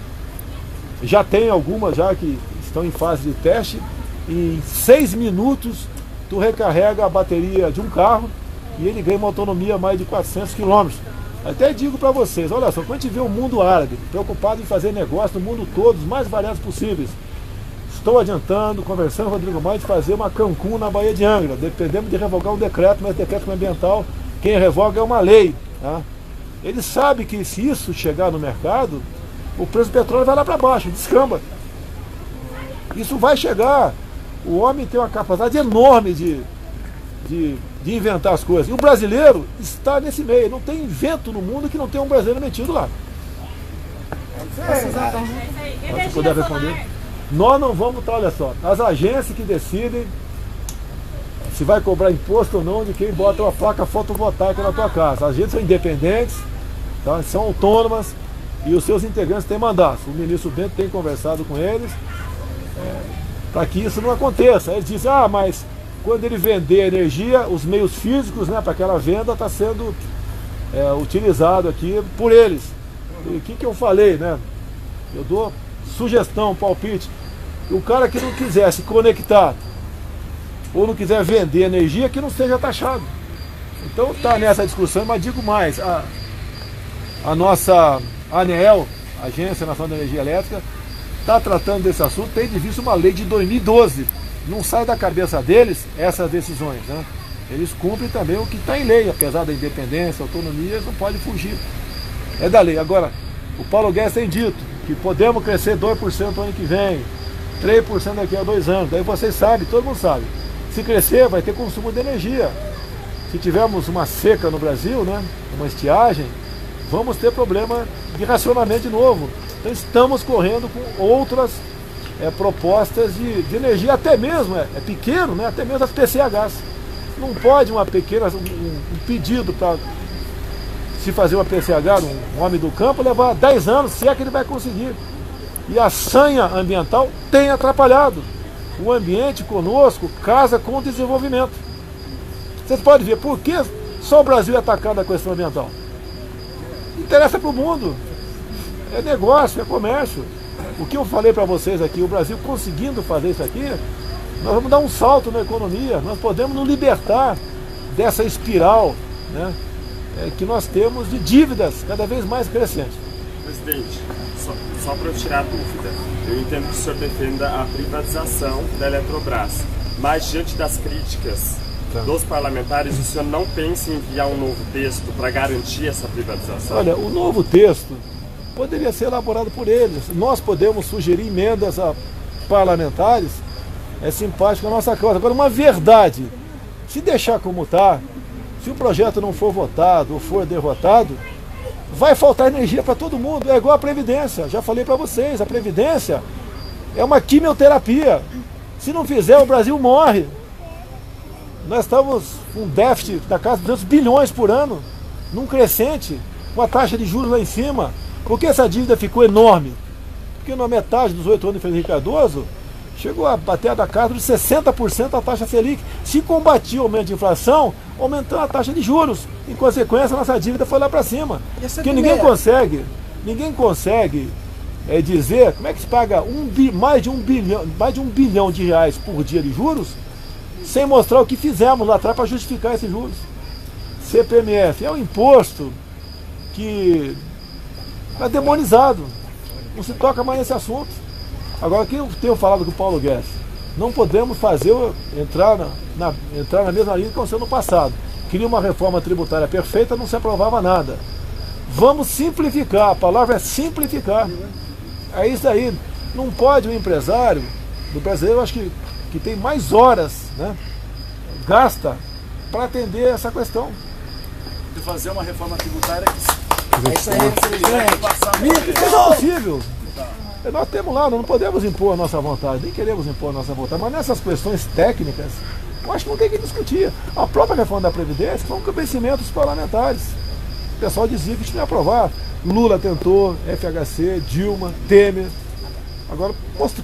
Já tem algumas já que estão em fase de teste. Em seis minutos tu recarrega a bateria de um carro e ele ganha uma autonomia mais de 400 quilômetros. Até digo para vocês, olha só, quando a gente vê o mundo árabe preocupado em fazer negócio no mundo todo, os mais variados possíveis, estou adiantando, conversando com o Rodrigo Maia, de fazer uma Cancún na Baía de Angra. Dependemos de revogar um decreto, mas decreto ambiental, quem revoga é uma lei. Tá? Ele sabe que se isso chegar no mercado, o preço do petróleo vai lá para baixo, descamba. Isso vai chegar. O homem tem uma capacidade enorme de, de, de inventar as coisas. E o brasileiro está nesse meio. Não tem invento no mundo que não tenha um brasileiro metido lá. Se puder responder. Nós não vamos estar, olha só, as agências que decidem se vai cobrar imposto ou não de quem bota uma placa fotovoltaica na tua casa. As agências são independentes, tá? são autônomas e os seus integrantes têm mandato. O ministro Bento tem conversado com eles é, para que isso não aconteça. Eles dizem, ah, mas quando ele vender energia, os meios físicos né, para aquela venda está sendo é, utilizado aqui por eles. E o que, que eu falei, né? Eu dou sugestão, palpite. O cara que não quiser se conectar ou não quiser vender energia, que não seja taxado. Então está nessa discussão, mas digo mais, a, a nossa ANEEL, Agência Nacional de Energia Elétrica, está tratando desse assunto, tem de vista uma lei de 2012. Não sai da cabeça deles essas decisões. Né? Eles cumprem também o que está em lei, apesar da independência, autonomia, eles não podem fugir. É da lei. Agora, o Paulo Guedes tem dito que podemos crescer 2% no ano que vem, 3% daqui a dois anos. Daí vocês sabem, todo mundo sabe. Se crescer, vai ter consumo de energia. Se tivermos uma seca no Brasil, né, uma estiagem, vamos ter problema de racionamento de novo. Então estamos correndo com outras é, propostas de, de, energia, até mesmo, é, é, pequeno, né, até mesmo as PCHs. Não pode uma pequena, um, um pedido para se fazer uma PCH, um homem do campo, levar 10 anos, se é que ele vai conseguir. E a sanha ambiental tem atrapalhado. O ambiente conosco casa com o desenvolvimento. Vocês podem ver por que só o Brasil é atacado a questão ambiental. Interessa para o mundo. É negócio, é comércio. O que eu falei para vocês aqui, o Brasil conseguindo fazer isso aqui, nós vamos dar um salto na economia, nós podemos nos libertar dessa espiral né, é, que nós temos de dívidas cada vez mais crescentes. Presidente, só, só para eu tirar a dúvida, eu entendo que o senhor defenda a privatização da Eletrobras, mas diante das críticas tá. dos parlamentares, o senhor não pensa em enviar um novo texto para garantir essa privatização? Olha, o novo texto poderia ser elaborado por eles. Nós podemos sugerir emendas a parlamentares, é simpático a nossa causa. Agora, uma verdade, se deixar como está, se o projeto não for votado ou for derrotado, vai faltar energia para todo mundo. É igual a Previdência. Já falei para vocês, a Previdência é uma quimioterapia. Se não fizer, o Brasil morre. Nós estamos com um déficit da casa de 200 bilhões por ano, num crescente, com a taxa de juros lá em cima. Por que essa dívida ficou enorme? Porque na metade dos oito anos de Felipe Cardoso, chegou a bater a da casa de 60% a taxa Selic. Se combatia o aumento de inflação, aumentando a taxa de juros. Em consequência, a nossa dívida foi lá para cima. Porque ninguém consegue, ninguém consegue é, dizer como é que se paga um, mais, de um bilhão, mais de um bilhão de reais por dia de juros, sem mostrar o que fizemos lá atrás para justificar esses juros. CPMF é um imposto que é demonizado. Não se toca mais nesse assunto. Agora, que eu tenho falado com o Paulo Guedes? Não podemos fazer entrar na, na, entrar na mesma linha que aconteceu no passado. Queria uma reforma tributária perfeita, não se aprovava nada. Vamos simplificar, a palavra é simplificar. É isso aí. Não pode o empresário do brasileiro, eu acho que, que tem mais horas, né? Gasta para atender essa questão. De fazer uma reforma tributária que, é isso aí, seja possível. Nós temos lá, não podemos impor a nossa vontade, nem queremos impor a nossa vontade, mas nessas questões técnicas, Eu acho que não tem que discutir. A própria reforma da Previdência foi um convencimento dos parlamentares. O pessoal dizia que tinha que aprovar. Lula tentou, FHC, Dilma, Temer. Agora,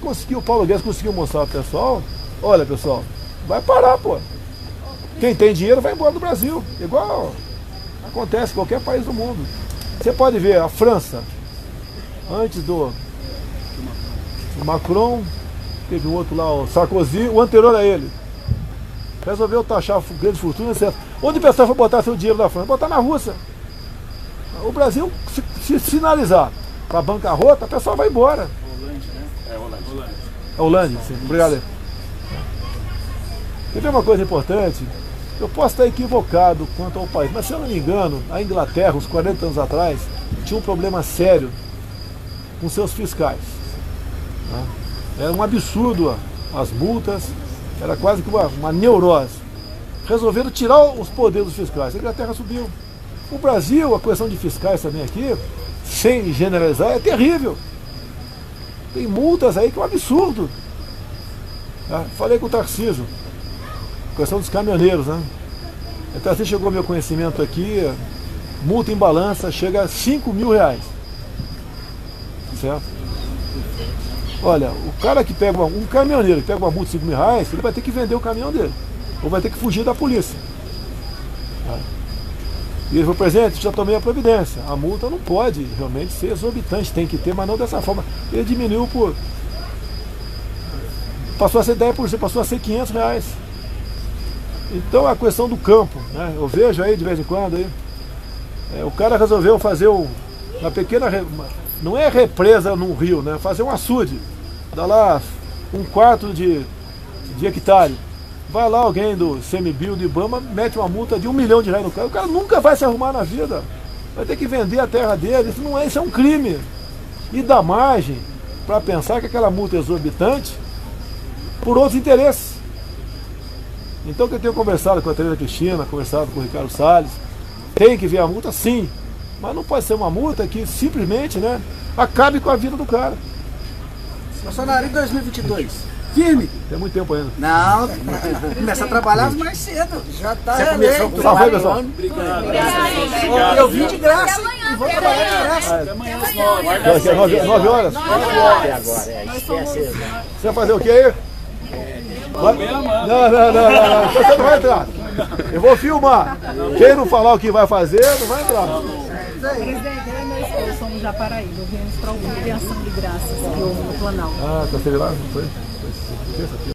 conseguiu, o Paulo Guedes conseguiu mostrar para o pessoal, olha pessoal, vai parar, pô. Quem tem dinheiro vai embora do Brasil. Igual acontece em qualquer país do mundo. Você pode ver a França, antes do Macron, teve um outro lá, o Sarkozy, o anterior a ele. Resolveu taxar grandes fortunas, etc. Onde o pessoal foi botar seu dinheiro na França? Botar na Rússia. O Brasil, se, se sinalizar para bancarrota, o pessoal vai embora. É Holanda. É Holanda, sim. Obrigado. Quer ver uma coisa importante? Eu posso estar equivocado quanto ao país, mas se eu não me engano, a Inglaterra, uns 40 anos atrás, tinha um problema sério com seus fiscais. Né? Era um absurdo as multas, era quase que uma, uma neurose. Resolveram tirar os poderes dos fiscais. A Inglaterra subiu. O Brasil, a questão de fiscais também aqui, sem generalizar, é terrível. Tem multas aí que é um absurdo. Tá? Falei com o Tarcísio, questão dos caminhoneiros, né? Então assim chegou meu conhecimento aqui, multa em balança chega a 5 mil reais. Certo? Olha, o cara que pega uma, um caminhoneiro que pega uma multa de 5 mil reais, ele vai ter que vender o caminhão dele. Ou vai ter que fugir da polícia. Tá? E ele falou, presidente, já tomei a providência. A multa não pode realmente ser exorbitante, tem que ter, mas não dessa forma. Ele diminuiu por. Passou a ser 10%, passou a ser 500 reais. Então a questão do campo, né? eu vejo aí de vez em quando aí, é, o cara resolveu fazer um, uma pequena, uma, não é represa num rio, né? fazer um açude, dá lá um quarto de, de hectare. Vai lá alguém do CMBio, do Ibama, mete uma multa de um milhão de reais no cara, o cara nunca vai se arrumar na vida. Vai ter que vender a terra dele, isso não é, isso é um crime. E dá margem para pensar que aquela multa é exorbitante por outros interesses. Então que eu tenho conversado com a Teresa Cristina, conversado com o Ricardo Salles, tem que ver a multa sim, mas não pode ser uma multa que simplesmente né, acabe com a vida do cara. Bolsonaro, em 2022, firme? Tem muito tempo ainda. Não, começa a trabalhar mais cedo. Já está Você começou- Tá, foi, pessoal? Ó, Eu vim de graça e vou trabalhar de graça. Até amanhã às nove. Daqui a nove, nove horas? Você vai fazer o quê aí? Vai- Não, não, não, não, não. Então você não vai entrar. Eu vou filmar. Quem não falar o que vai fazer, não vai entrar. Presidente, eu e meu esposo somos da Paraíba. Viemos para ouvir a ação de graças que houve no Planalto. Ah, tá você lá? Não foi? Foi terça-feira.